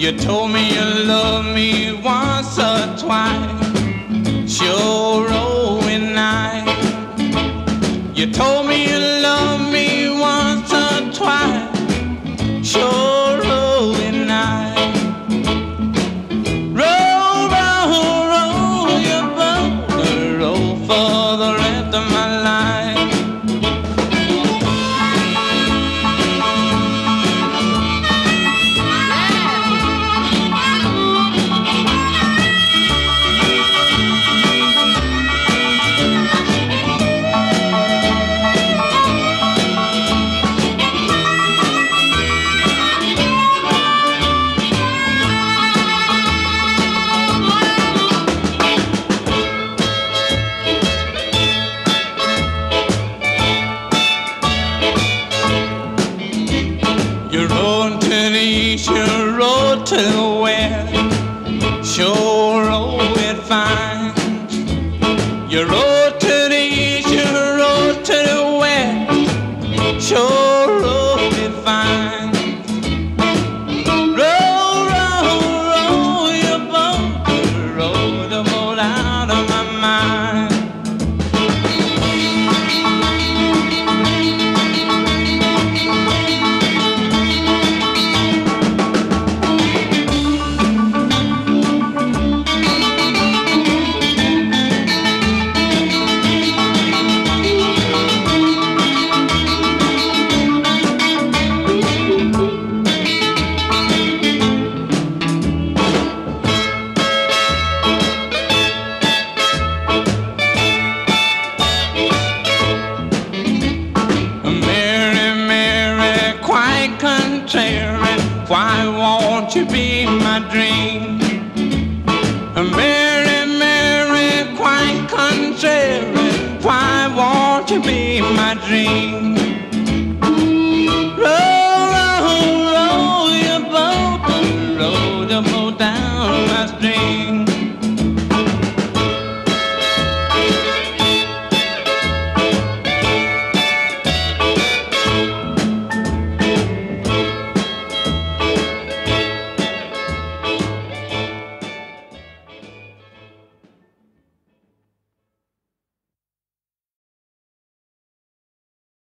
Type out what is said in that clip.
You told me you loved me once or twice, sure oh and I. You told me you loved me once or twice, sure. Oh, roll, roll, roll your boat, roll for the to where? sure, oh, it finds your road. Contrary. Why won't you be my dream? Mary, Mary, quite contrary. Why won't you be my dream?